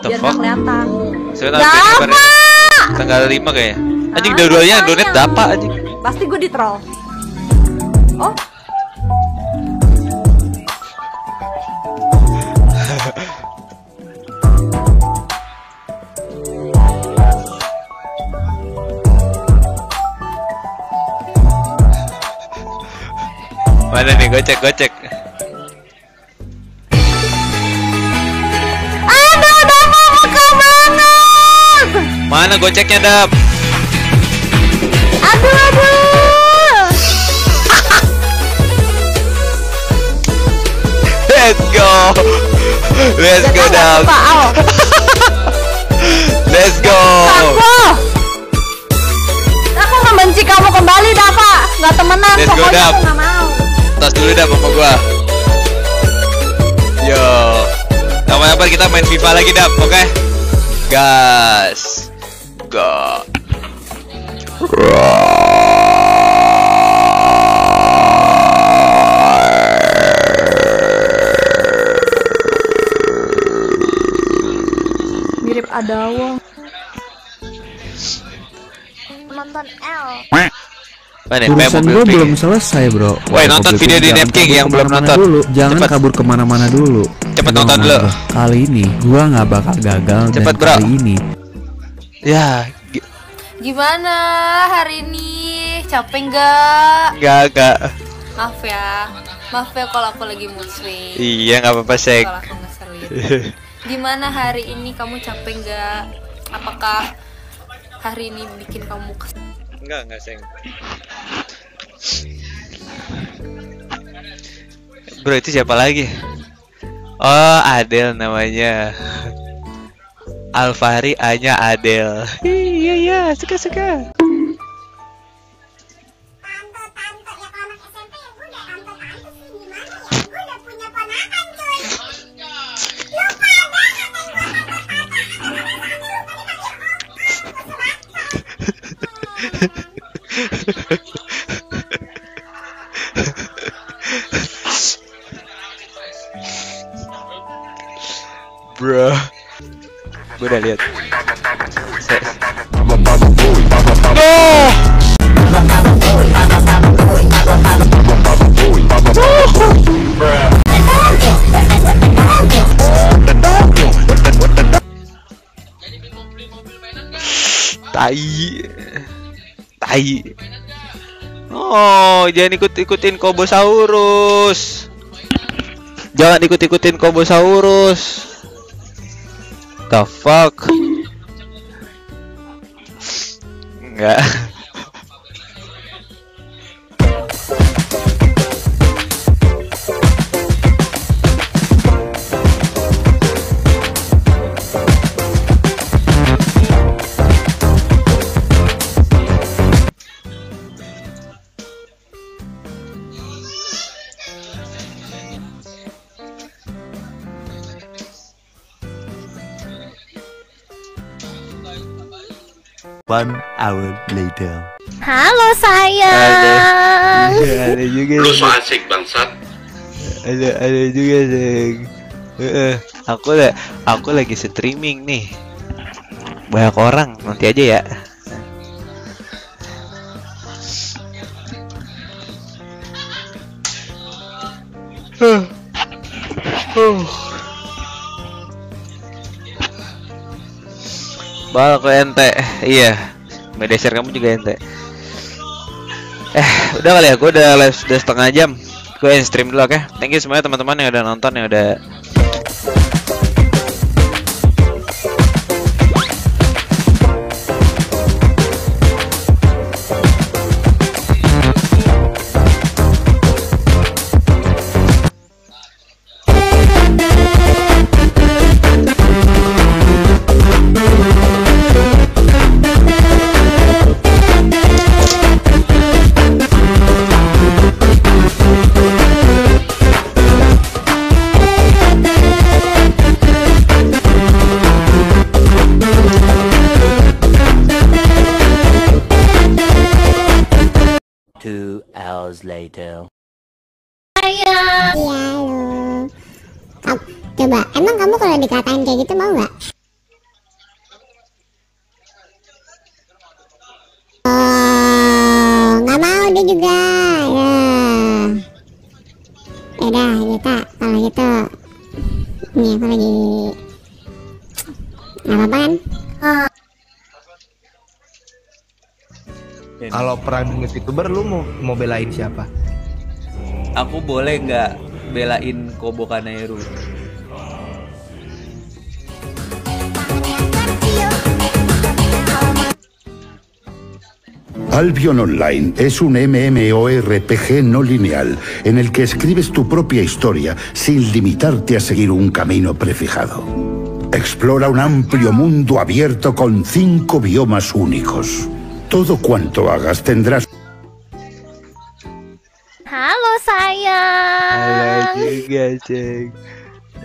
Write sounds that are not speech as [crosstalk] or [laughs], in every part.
The biar fuck? nggak kelihatan. Saya nih? Tanggal 5 kayaknya. Anjing dua-duanya donate dapat anjing. Pasti gue di troll. Oh, Mana nih gocek gocek. Mana goceknya dap? Aduh, aduh. [laughs] Let's go. Let's go dap. [laughs] Let's go. Aku. Aku membenci kamu kembali, Dapa. Nggak temenan, Let's go, pokoknya Dap. aku nggak mau. Tas dulu dap sama gua. Yo. Kapan-kapan kita main FIFA lagi dap, oke? Gas. Go. Mirip Adawa. Nonton L. Mana Urusan gue belum selesai bro Woi, nonton video di Nepking kabur yang belum nonton. dulu. Jangan Cepet. kabur ke mana-mana dulu Cepet nonton aja, dulu. Kali ini gua nggak bakal gagal Cepet, Dan bro. kali ini Ya, gi- Gimana hari ini? Capek nggak? enggak enggak. Maaf ya, maaf ya kalau aku lagi mood swing. Iya, nggak apa-apa, Sek. Kalau aku ngeselin. Gimana hari ini kamu capek nggak? Apakah hari ini bikin kamu kesel? Enggak, enggak, Seng. Bro, itu siapa lagi? Oh, Adel namanya. Alfari A-nya Adel. Iya, iya, suka-suka. Udah lihat. Tai. Tai. Oh, jangan ikut-ikutin Kobosaurus. Jangan ikut-ikutin Kobosaurus. The fuck? Enggak. One hour later. Halo sayang. Ada, ada juga. Lu so asik bangsat. Ada, ada juga sih. Heeh. Aku lah, aku lagi streaming nih. Banyak orang, nanti aja ya. Huh. Huh. Bal ke ente, iya. Media share kamu juga ente. Eh, udah kali ya, gue udah live sudah setengah jam. Gue stream dulu, oke? Thank you semuanya teman-teman yang udah nonton, yang udah Two hours later. Iya, iya. Coba, emang kamu kalau dikatain kayak gitu mau nggak? Oh, nggak mau dia juga. Ya. Ya udah, gitu, kita kalau gitu. Nih aku lagi nggak apa-apa? Kan? Oh. Kalau perang dengan VTuber lu mau mau belain siapa? Aku boleh nggak belain Kobo Kanero? Albion Online es un MMORPG no lineal en el que escribes tu propia historia sin limitarte a seguir un camino prefijado. Explora un amplio mundo abierto con cinco biomas únicos. Todo cuanto hagas tendrás. Halo Halo sayang. juga ceng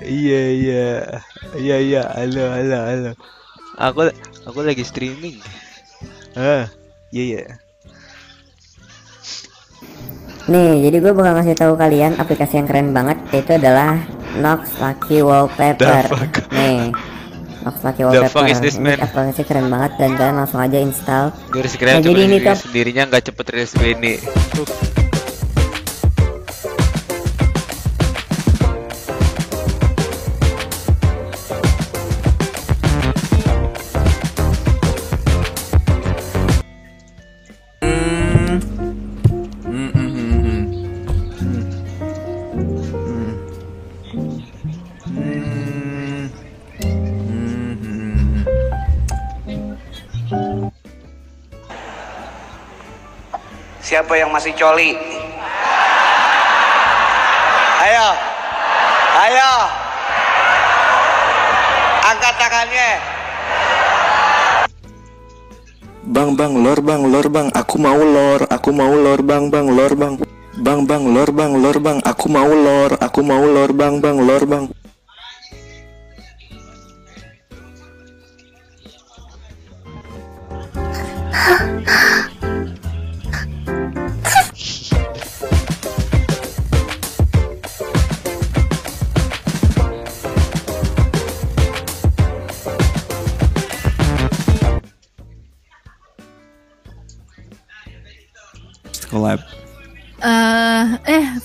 Iya iya. Iya iya. Halo halo halo. Aku aku lagi streaming. Ah iya iya. Nih, jadi gue bakal ngasih tahu kalian aplikasi yang keren banget yaitu adalah Nox Lucky Wallpaper. The Nih, Nox Lucky The Wallpaper. fuck is this, man? aplikasi keren banget dan kalian langsung aja install. Nah, jadi ini tuh- sendirinya nggak cepet rilis ini Siapa yang masih coli? Ayo. Ayo. Angkat tangannya. Bang bang lor bang lor bang aku mau lor aku mau lor bang bang lor bang bang bang lor bang lor bang aku mau lor aku mau lor bang bang lor bang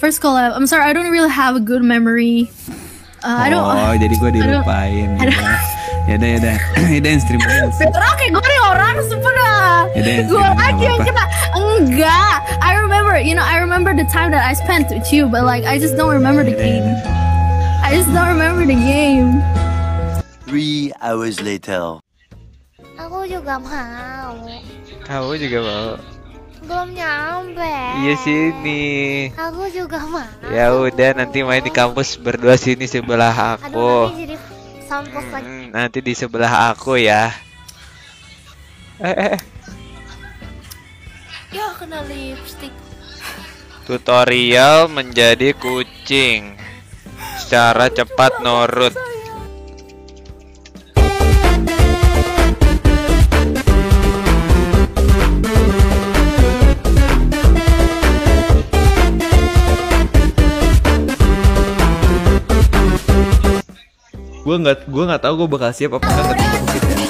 first collab. I'm sorry, I don't really have a good memory. Uh, I don't. Oh, jadi gue dilupain. I don't- Ya udah, ya udah, ya udah [laughs] yang stream aja. Petra kayak gue nih orang sebenernya. Yaudah, yang Gue stream lagi yang apa-apa. Enggak. I remember, you know, I remember the time that I spent with you, but like I just don't remember the game. I just don't remember the game. Three hours later. Aku juga mau. Kamu juga mau Belum nyampe. Iya sini Aku juga mau. Ya udah nanti main di kampus berdua sini sebelah Aduh, aku nanti jadi sampus lagi. Hmm, Nanti di sebelah aku ya Eh eh eh. Ya kena lipstick. Tutorial menjadi kucing Secara cepat nurut Gue nggak, gue nggak tahu gue bakal siap apa enggak ketika ya.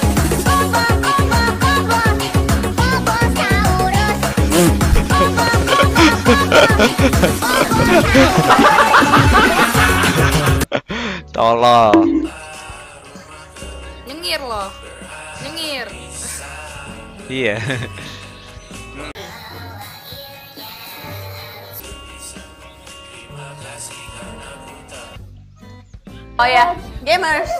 [laughs] Tolol Nyengir loh. Nyengir. Iya Oh ya, gamers.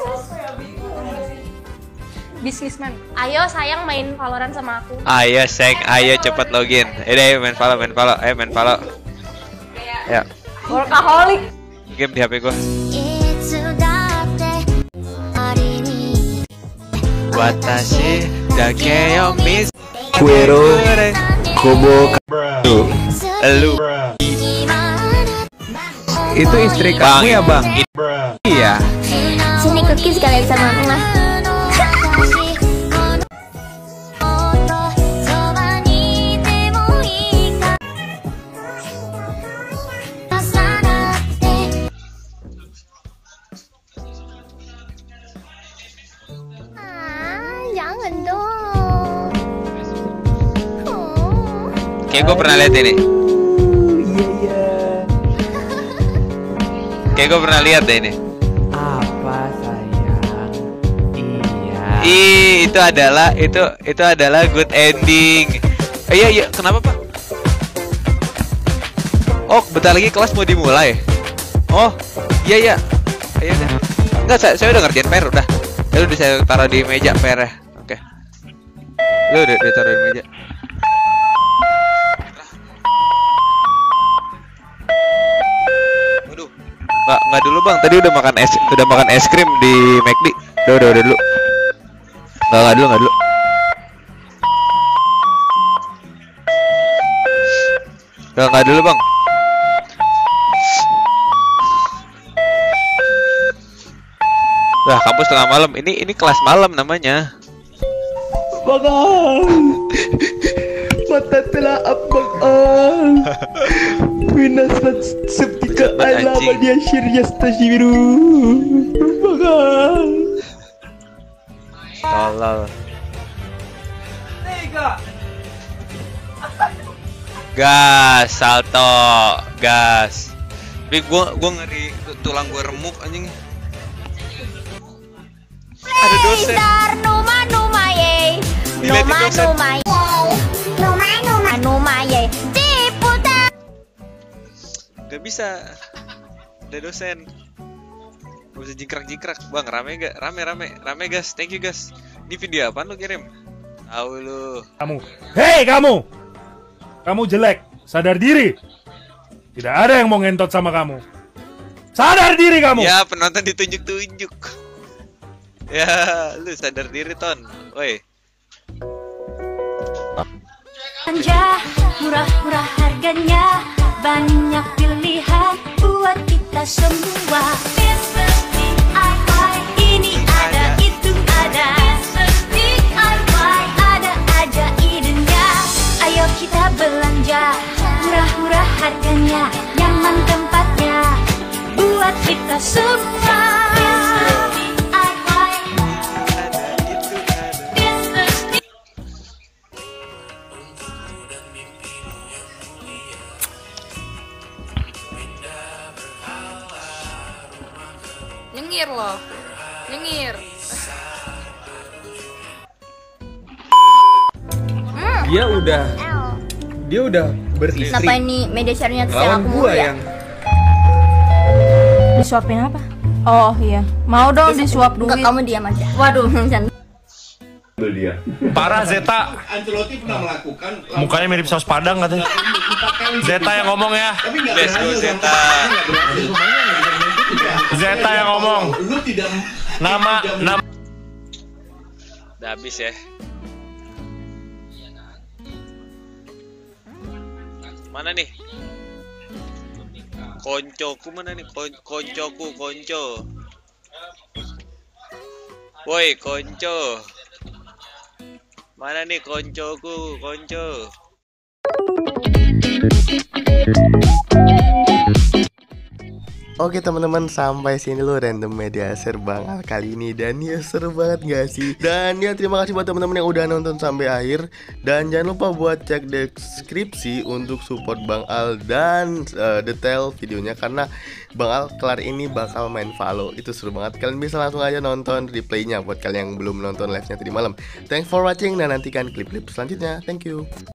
Businessman. Ayo sayang main Valorant sama aku. Ayo seng, ayo cepet login. Ini ayo main follow, main follow, ayo main follow Ya, Workaholic. game di HP gua. Watashi dake yo miss. Kuero Kobo Lu Itu istri kamu ya bang? Iya. Sini cookies kalian bisa mama. Ah, jangan dong. Oh. Kayak gue pernah lihat ini Kayak gue pernah lihat deh ini. Apa sayang? Iya. Ih, itu adalah itu itu adalah good ending. Eh, iya iya, kenapa pak? Oh, bentar lagi kelas mau dimulai. Oh, iya iya. ayo deh. Enggak, saya, saya udah ngerjain PR udah. Ya udah saya taruh di meja PR. Oke. Okay. Lu udah ditaruh di meja. Enggak, dulu bang. Tadi udah makan es, udah makan es krim di McD. Udah, udah, udah dulu. Enggak, enggak dulu, enggak dulu. Enggak, enggak dulu bang. Wah, kampus tengah malam. Ini ini kelas malam namanya. Bagang [laughs] Mata telah abang [laughs] al Winasat septika alama dia syirya stajiru Bagang Tolol. Gas, salto, gas. Tapi gua gua ngeri tulang gua remuk anjing. Ada dosen. Numa numa ye. Numa dosen. numa ye. Numa Gak bisa. Ada dosen. Gak bisa jingkrak-jingkrak. Bang, rame gak? Rame, rame. Rame, gas. Thank you, gas. Ini video apaan lu kirim? Tahu lu. Kamu. Hei kamu! Kamu jelek. Sadar diri. Tidak ada yang mau ngentot sama kamu. Sadar diri kamu. Ya, penonton ditunjuk-tunjuk. Ya, lu sadar diri, Ton. Woi. Belanja murah-murah harganya banyak pilihan buat kita semua. Business murah-murah harganya, nyaman tempatnya buat kita semua. Dia udah dia udah beristri. Kenapa ini media share-nya Lawan yang aku gua ya? yang Disuapin apa? Oh iya, mau dong disuap duit. Enggak, kamu diam aja. Waduh, [laughs] dia. Parah Zeta. Ancelotti pernah melakukan Mukanya mirip saus padang katanya. Zeta yang ngomong ya. Let's go, Zeta. Zeta yang ngomong. Lu tidak Nama nama Udah habis ya. Mana nih? Koncoku mana nih? Kon koncoku, konco. Woi, konco. Mana nih koncoku, konco? Oke teman-teman sampai sini lo random media serbangal kali ini. Dan ya seru banget gak sih? Dan ya terima kasih buat teman-teman yang udah nonton sampai akhir. Dan jangan lupa buat cek deskripsi untuk support Bang Al dan eh, detail videonya. Karena Bang Al kelar ini bakal main Valo. Itu seru banget. Kalian bisa langsung aja nonton replaynya buat kalian yang belum nonton live-nya tadi malam. Thanks for watching dan nantikan klip-klip selanjutnya. Thank you